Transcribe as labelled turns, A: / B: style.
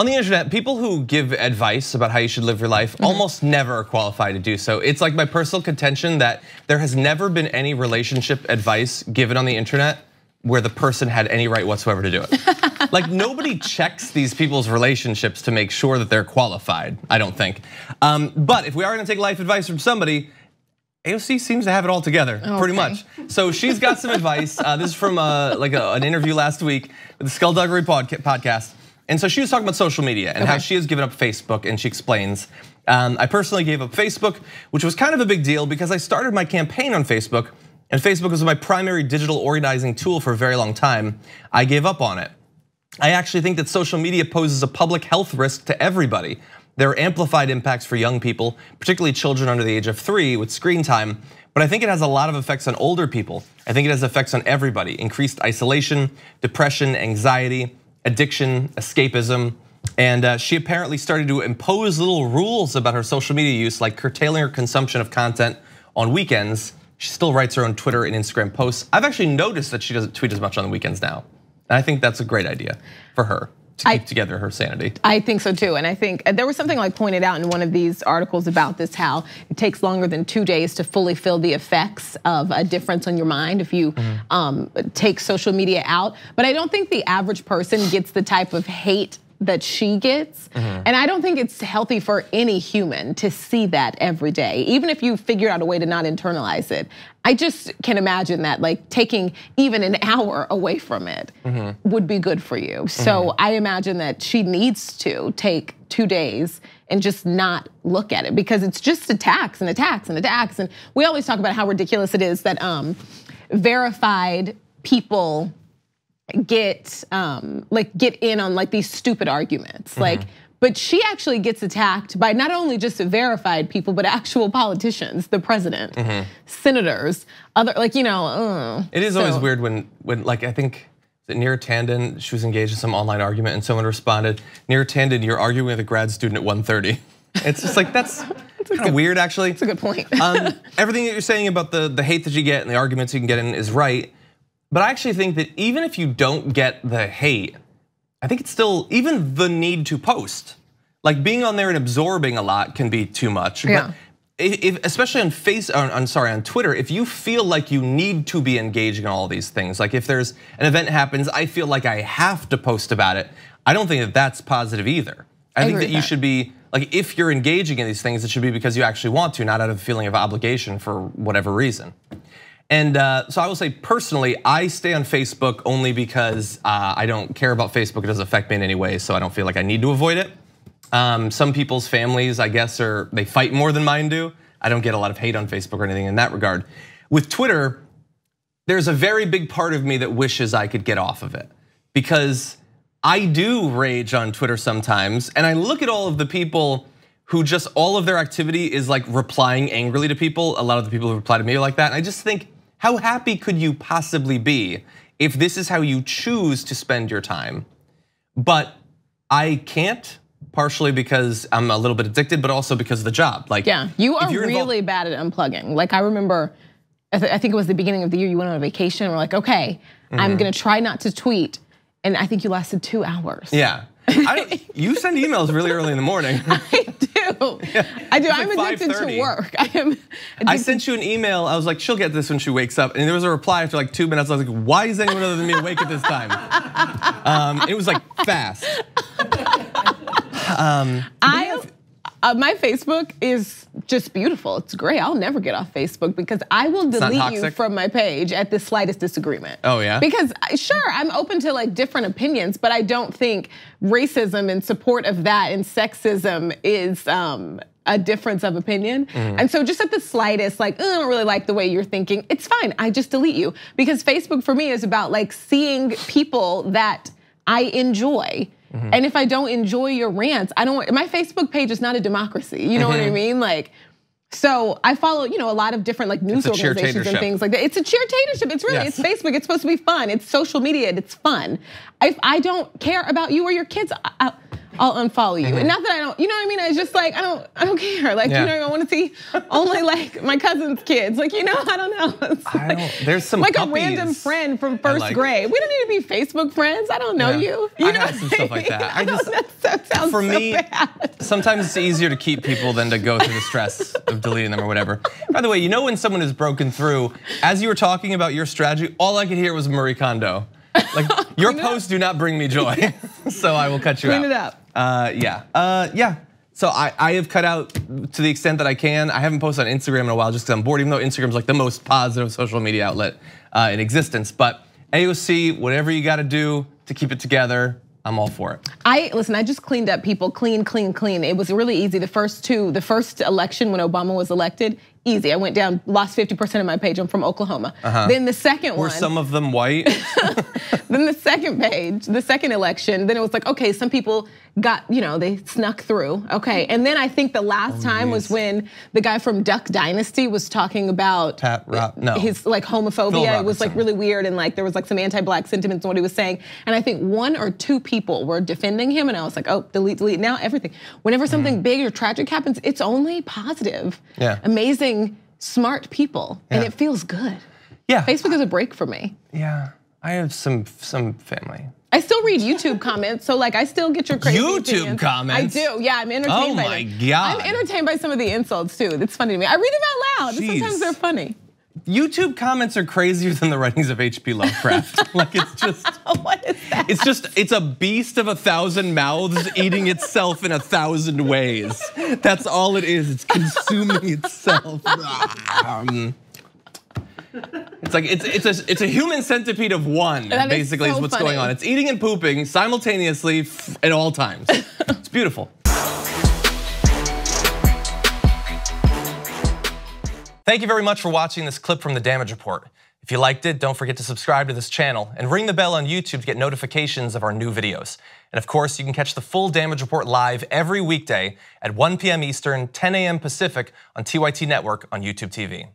A: On the internet, people who give advice about how you should live your life mm -hmm. almost never are qualified to do so. It's like my personal contention that there has never been any relationship advice given on the internet where the person had any right whatsoever to do it. like nobody checks these people's relationships to make sure that they're qualified, I don't think. Um, but if we are gonna take life advice from somebody, AOC seems to have it all together, okay. pretty much. So she's got some advice. Uh, this is from uh, like a, an interview last week with the Skullduggery podcast. And so she was talking about social media and okay. how she has given up Facebook, and she explains. Um, I personally gave up Facebook, which was kind of a big deal because I started my campaign on Facebook, and Facebook was my primary digital organizing tool for a very long time. I gave up on it. I actually think that social media poses a public health risk to everybody. There are amplified impacts for young people, particularly children under the age of three with screen time, but I think it has a lot of effects on older people. I think it has effects on everybody increased isolation, depression, anxiety, addiction, escapism. And uh, she apparently started to impose little rules about her social media use, like curtailing her consumption of content on weekends. She still writes her own Twitter and Instagram posts. I've actually noticed that she doesn't tweet as much on the weekends now. And I think that's a great idea for her to keep I, together her sanity.
B: I think so too. And I think there was something like pointed out in one of these articles about this how it takes longer than two days to fully feel the effects of a difference on your mind if you mm-hmm. um, take social media out. But I don't think the average person gets the type of hate that she gets. Mm-hmm. And I don't think it's healthy for any human to see that every day, even if you figure out a way to not internalize it. I just can imagine that like taking even an hour away from it mm-hmm. would be good for you. So mm-hmm. I imagine that she needs to take two days and just not look at it because it's just attacks and attacks and attacks. And we always talk about how ridiculous it is that um, verified people get um, like get in on like these stupid arguments. Mm-hmm. Like, but she actually gets attacked by not only just verified people, but actual politicians, the president, mm-hmm. senators, other like you know. Uh,
A: it is so. always weird when when like I think. Neera Tanden, she was engaged in some online argument, and someone responded, "Neera Tanden, you're arguing with a grad student at 1:30." It's just like that's kind of weird, actually.
B: It's a good point.
A: um, everything that you're saying about the the hate that you get and the arguments you can get in is right. But I actually think that even if you don't get the hate, I think it's still even the need to post. Like being on there and absorbing a lot can be too much.
B: Yeah. But
A: if, especially on face, I'm sorry, on Twitter, if you feel like you need to be engaging in all these things, like if there's an event happens, I feel like I have to post about it. I don't think that that's positive either. I, I think that you that. should be like if you're engaging in these things, it should be because you actually want to, not out of a feeling of obligation for whatever reason. And uh, so I will say personally, I stay on Facebook only because uh, I don't care about Facebook. It doesn't affect me in any way, so I don't feel like I need to avoid it. Um, some people's families, I guess, are they fight more than mine do. I don't get a lot of hate on Facebook or anything in that regard. With Twitter, there's a very big part of me that wishes I could get off of it because I do rage on Twitter sometimes, and I look at all of the people who just all of their activity is like replying angrily to people. A lot of the people who reply to me are like that, and I just think how happy could you possibly be if this is how you choose to spend your time? But I can't partially because I'm a little bit addicted, but also because of the job. Like,
B: yeah, you are really bad at unplugging. Like, I remember, I think it was the beginning of the year. You went on a vacation. and We're like, okay, mm-hmm. I'm gonna try not to tweet, and I think you lasted two hours.
A: Yeah, you send emails really early in the morning.
B: I. I do. I'm addicted to work. I am.
A: I sent you an email. I was like, she'll get this when she wakes up. And there was a reply after like two minutes. I was like, why is anyone other than me awake at this time? Um, it was like fast.
B: Um, I uh, my Facebook is just beautiful. It's great. I'll never get off Facebook because I will delete you from my page at the slightest disagreement.
A: Oh yeah.
B: Because sure, I'm open to like different opinions, but I don't think racism and support of that and sexism is um, a difference of opinion. Mm-hmm. And so just at the slightest, like, oh, I don't really like the way you're thinking, it's fine. I just delete you. Because Facebook for me is about like seeing people that I enjoy Mm-hmm. And if I don't enjoy your rants, I don't. My Facebook page is not a democracy. You know mm-hmm. what I mm-hmm. mean? Like. So I follow, you know, a lot of different like news organizations and things like that. It's a cheertatorship. It's really, yes. it's Facebook. It's supposed to be fun. It's social media. It's fun. If I don't care about you or your kids, I, I'll unfollow you. And not that I don't, you know what I mean? It's just like I don't, I don't care. Like
A: Yeah.
B: you know, I want to see only like my cousin's kids. Like you know, I don't know. It's
A: I
B: like-
A: don't- there's some
B: like a random friend from first
A: like.
B: grade. We don't need to be Facebook friends. I don't know
A: Yeah.
B: you. You
A: I
B: know
A: some stuff like that. I
B: I
A: just-
B: that, sounds
A: for
B: so
A: me,
B: bad.
A: sometimes it's easier to keep people than to go through the stress of deleting them or whatever. By the way, you know when someone is broken through, as you were talking about your strategy, all I could hear was Marie Kondo. Like your
B: Clean it up.
A: posts do not bring me joy, so I will cut you
B: Clean
A: out.
B: Clean it up.
A: Uh, yeah, uh, yeah. So I, I have cut out to the extent that I can. I haven't posted on Instagram in a while just because I'm bored, even though Instagram's like the most positive social media outlet uh, in existence. But AOC, whatever you got to do to keep it together, I'm all for it.
B: I listen. I just cleaned up people, clean, clean, clean. It was really easy. The first two, the first election when Obama was elected, easy. I went down, lost 50% of my page. I'm from Oklahoma. Uh-huh. Then the second.
A: Were
B: one,
A: some of them white?
B: then the second page, the second election, then it was like, okay, some people got, you know, they snuck through. Okay. And then I think the last oh, time was when the guy from Duck Dynasty was talking about
A: Pat Rob- no.
B: his like homophobia. It was like really weird and like there was like some anti-black sentiments in what he was saying. And I think one or two people were defending him and I was like, oh, delete, delete. Now everything. Whenever mm. something big or tragic happens, it's only positive.
A: Yeah.
B: Amazing, smart people. And it feels good.
A: Yeah.
B: Facebook is a break for me.
A: Yeah. I have some some family.
B: I still read YouTube comments, so like I still get your crazy
A: YouTube
B: opinions.
A: comments?
B: I do. Yeah, I'm entertained
A: Oh
B: by
A: my
B: them.
A: God.
B: I'm entertained by some of the insults too. It's funny to me. I read them out loud. Sometimes they're funny.
A: YouTube comments are crazier than the writings of H.P. Lovecraft. like it's just
B: what is that?
A: it's just it's a beast of a thousand mouths eating itself in a thousand ways. That's all it is. It's consuming itself. Um, it's like it's it's a it's a human centipede of one.
B: That is
A: basically, is
B: so
A: what's
B: funny.
A: going on. It's eating and pooping simultaneously at all times. It's beautiful. Thank you very much for watching this clip from the Damage Report. If you liked it, don't forget to subscribe to this channel and ring the bell on YouTube to get notifications of our new videos. And of course, you can catch the full Damage Report live every weekday at 1 p.m. Eastern, 10 a.m. Pacific on TYT Network on YouTube TV.